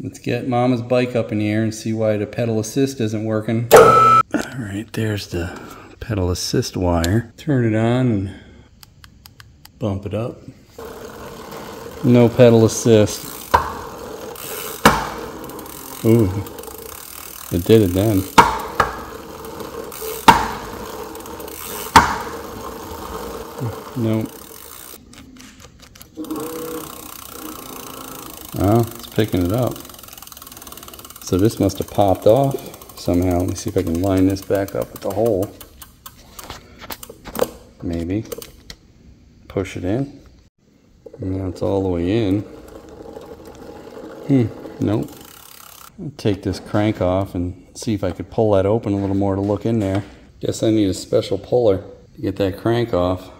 Let's get mama's bike up in the air and see why the pedal assist isn't working. All right, there's the pedal assist wire. Turn it on and bump it up. No pedal assist. Ooh, it did it then. Nope. Oh, it's picking it up. So this must have popped off somehow. Let me see if I can line this back up with the hole. Maybe. Push it in. Now it's all the way in. Hmm, nope. I'll take this crank off and see if I could pull that open a little more to look in there. Guess I need a special puller to get that crank off.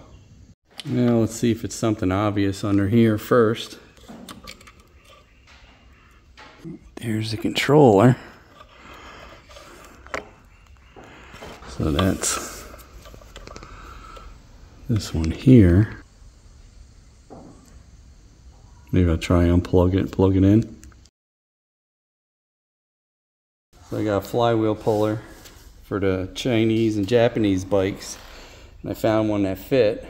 Now let's see if it's something obvious under here first. There's the controller. So that's this one here. Maybe I'll try and unplug it, plug it in. So I got a flywheel puller for the Chinese and Japanese bikes. And I found one that fit.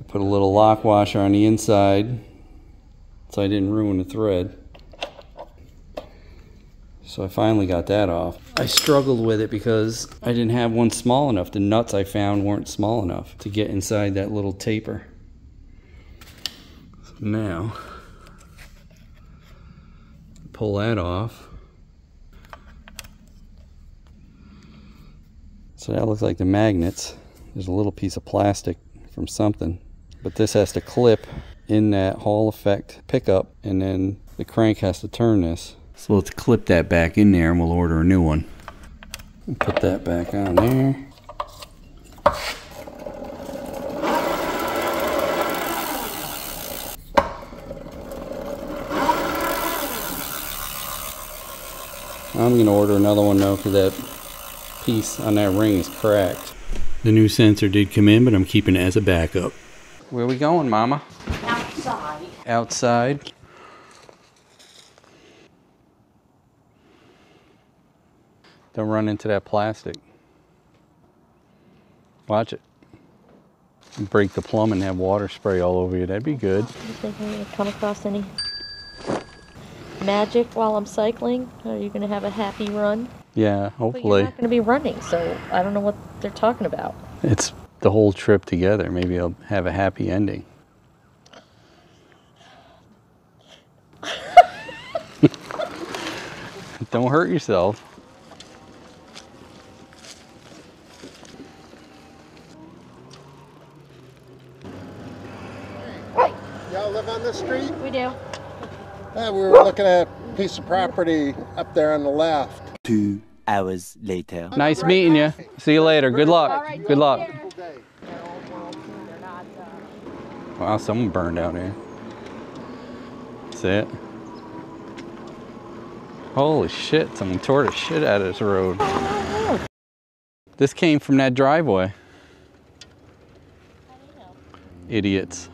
I put a little lock washer on the inside so I didn't ruin the thread. So I finally got that off. I struggled with it because I didn't have one small enough. The nuts I found weren't small enough to get inside that little taper. So now, pull that off. So that looks like the magnets. There's a little piece of plastic from something. But this has to clip in that Hall effect pickup and then the crank has to turn this. So let's clip that back in there and we'll order a new one. Put that back on there. I'm going to order another one though because that piece on that ring is cracked. The new sensor did come in, but I'm keeping it as a backup. Where are we going, Mama? outside. Outside. Don't run into that plastic. Watch it. Break the plumb and have water spray all over you. That'd be good. You think I'm gonna come across any magic while I'm cycling? Are you gonna have a happy run? Yeah, But you're not gonna be running, so I don't know what they're talking about. It's the whole trip together. Maybe I'll have a happy ending. Don't hurt yourself. Live on this street? We do. Yeah, we were looking at a piece of property up there on the left. Two hours later. Nice meeting you. See you later. Good luck. Good luck. Wow, someone burned out here. See it? Holy shit, someone tore the shit out of this road. This came from that driveway. Idiots.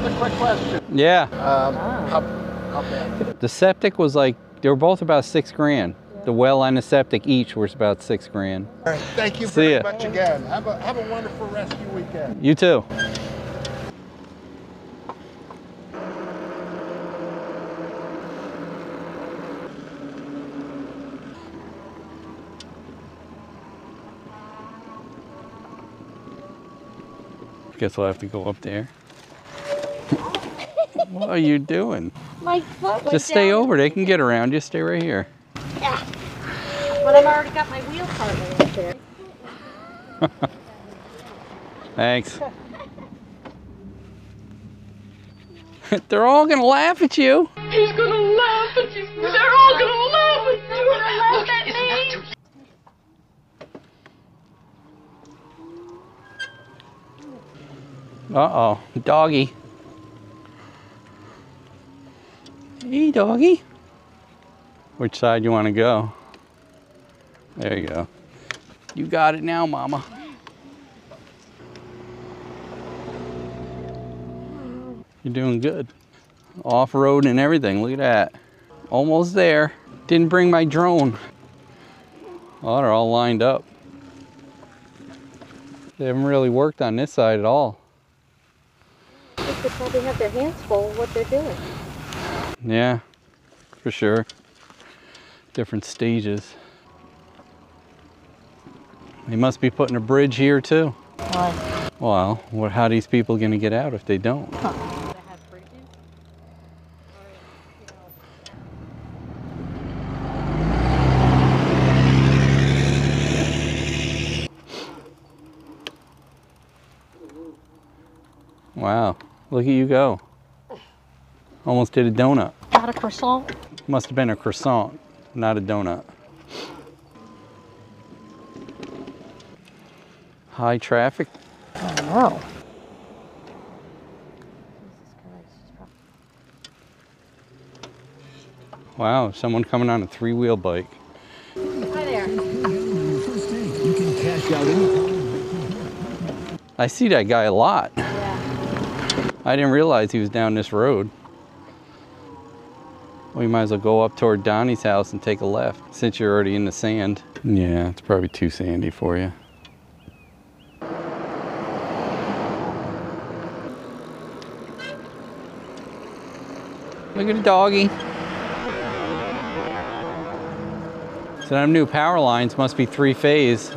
One other quick question. Yeah, Um, how, how bad? the septic was like, they were both about six grand. The well and the septic each was about six grand. All right, thank you See very ya. much again. Have a, have a wonderful rescue weekend. You too. Guess we'll have to go up there. What are you doing? My foot went Just stay down. over. They can get around. Just stay right here. Yeah. But I've already got my wheel partner up there. Thanks. They're all gonna laugh at you. He's gonna laugh at you. They're all gonna laugh at you. Look, isn't Uh oh, doggy. Doggy. Which side you want to go? There you go. You got it now, Mama. You're doing good. Off road and everything. Look at that. Almost there. Didn't bring my drone. Oh, they're all lined up. They haven't really worked on this side at all. They probably have their hands full of what they're doing. Yeah, for sure. Different stages. They must be putting a bridge here too. Why? Well, what, how are these people gonna get out if they don't? Wow, look at you go. Almost did a donut. Not a croissant? Must have been a croissant, not a donut. High traffic. Oh, I don't. Wow, someone coming on a three-wheel bike. Hi there. I see that guy a lot. Yeah. I didn't realize he was down this road. We might as well go up toward Donnie's house and take a left since you're already in the sand. Yeah, it's probably too sandy for you. Look at the doggy. So them new power lines must be three phase.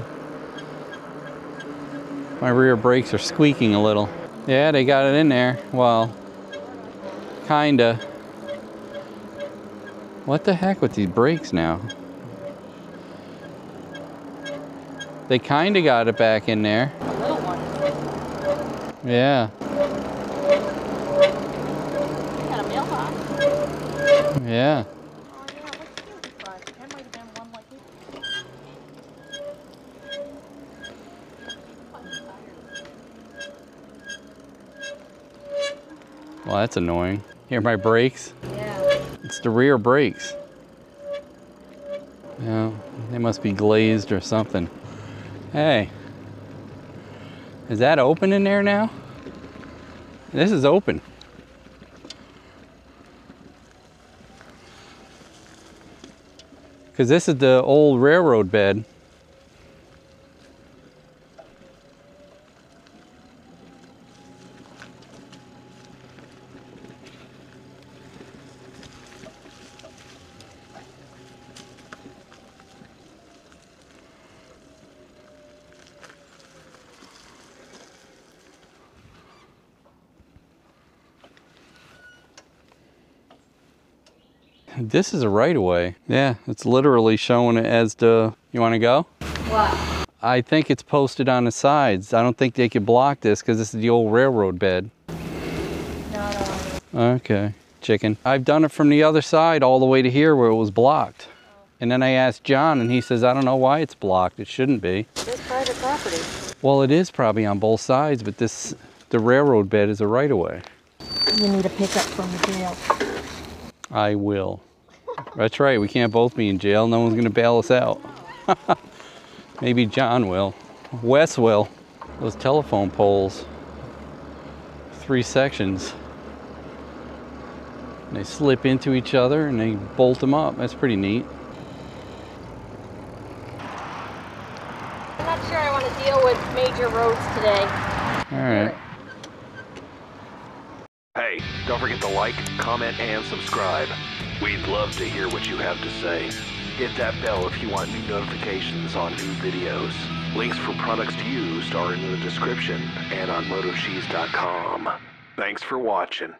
My rear brakes are squeaking a little. Yeah, they got it in there. Well, kinda. What the heck with these brakes now? They kinda got it back in there. Yeah, yeah. Well, that's annoying. Hear my brakes? Yeah. It's the rear brakes. Yeah, they must be glazed or something. Hey, is that open in there now? This is open. Because this is the old railroad bed. This is a right of way. Yeah, it's literally showing it as the. You want to go? What? I think it's posted on the sides. I don't think they could block this because this is the old railroad bed. No, no. Uh, okay, chicken. I've done it from the other side all the way to here where it was blocked. And then I asked John and he says, I don't know why it's blocked. It shouldn't be. It's private property. Well, it is probably on both sides, but this, the railroad bed is a right of way. You need a pickup from the jail. I will. That's right. We can't both be in jail. No one's going to bail us out. Maybe John will. Wes will. Those telephone poles. Three sections. And they slip into each other and they bolt them up. That's pretty neat. I'm not sure I want to deal with major roads today. All right. Don't forget to like, comment, and subscribe. We'd love to hear what you have to say. Hit that bell if you want new notifications on new videos. Links for products used are in the description and on motocheez.com. Thanks for watching.